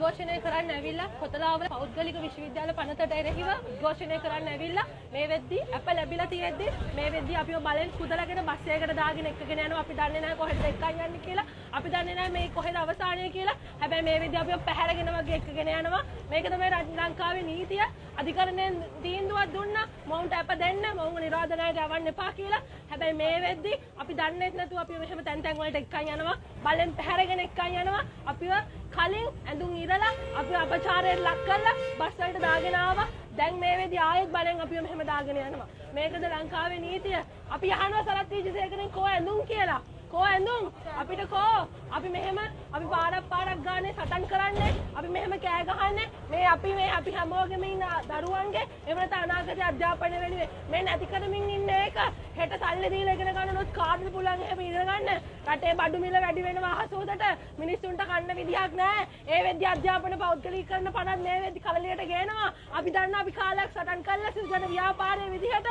උද්ඝෝෂණය කරන්න ඇවිල්ලා කොතලාවල පෞද්ගලික විශ්වවිද්‍යාල පනතට එරෙහිව උද්ඝෝෂණය කරන්න ඇවිල්ලා මේ වෙද්දී අප ලැබිලා තියෙද්දි මේ වෙද්දී අපිව බලෙන් කුදලාගෙන බස් එකකට දාගෙන එක්කගෙන යනවා. අපි දන්නේ නැහැ කොහෙද එක්කන් යන්නේ කියලා. අපි දන්නේ නැහැ මේ කොහෙද අවසානය කියලා. හැබැයි මේ වෙද්දී අපිව පැහැරගෙන වගේ එක්කගෙන යනවා. මේක තමයි ලංකාවේ නීතිය. අධිකරණයෙන් තීන්දුවක් දුන්නා. මොවුන්ට අප දෙන්න? මොවුන් නිරෝධනයට යවන්න එපා කියලා හැබැයි මේ වෙද්දී අපි දන්නේ නැතුව අපි මෙහෙම තැන් තැන් වලට එක්කන් යනවා. බලෙන් පැහැරගෙන එක්කන් යනවා. අපිව කලින් ඇඳුම් ඉරලා අපි අපචාරයෙන් ලක් කරලා බස් වලට දාගෙන ආවා. දැන් මේ වෙද්දී ආයෙත් බලෙන් අපිව මෙහෙම දාගෙන යනවා. මේකද ලංකාවේ නීතිය? අපි අහනවා සරත් විජේසේකරෙන් කෝ ඇඳුම් කියලා. කෝ ඇඳුම්? අපිට කෝ. අපි මෙහෙම අපි පාරක් පාරක් ගානේ සටන් කරන්නේ. අපි මෙහෙම කෑ ගහන්නේ. මේ අපි මේ අපි හැමෝගෙම ඉන්න දරුවන්ගේ එහෙම නැත්නම් අනාගත අධ්‍යාපනය වෙනුවෙන් මේ නැති කරමින් ඉන්න එක හෙට සල්ලි දීලා ඉගෙන ගන්නනොත් කාටද පුළුවන් එහෙම ඉගෙන ගන්න? රටේ බඩු මිල වැඩි වෙනවා අහසෝදට මිනිස්සුන්ට කන්න විදිහක් නැහැ. ඒ වෙද්දි අධ්‍යාපන පෞද්ගලීකරණ පනත් මේ වෙද්දි කලලියට ගේනවා. අපි දන්නා අපි කාලයක් සටන් කළා සිල්ගන ව්‍යාපාරයේ විදිහට.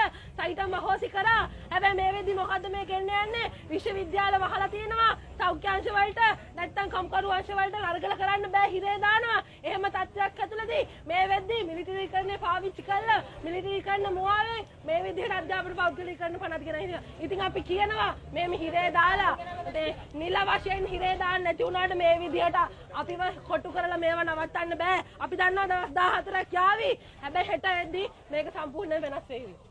සයිතම හොසි කරා. හැබැයි මේ වෙද්දි මොකද්ද මේ කියන්නේ යන්නේ? විශ්වවිද්‍යාල වහලා තියෙනවා. සෞඛ්‍යාංශ වලට නැත්තම් කම්කරු අංශ වලට අරගල කරන්න බෑ හිරේ දානවා. එහෙම තත්ත්වයක් ඇතුළතදී මේ වෙද්දි මිලිටරිකරණය පාවිච්චි කළා මිලිටරිකරණ මුවාවෙන් මේ විදිහට අධ්‍යාපන පෞද්ගලීකරණ පනත් ගෙන ඉතින් අපි කියනවා මේ හිරේ දාලා නිල වශයෙන් හිරේ දාන්න නැති වුණාට මේ විදිහට අපිව කොටු කරලා මේවා නවත්තන්න බෑ. අපි දන්නවා දවස් 14ක් යාවි. හැබැයි හෙට එද්දි මේක සම්පූර්ණයෙන් වෙනස් වෙයි